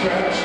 scratch.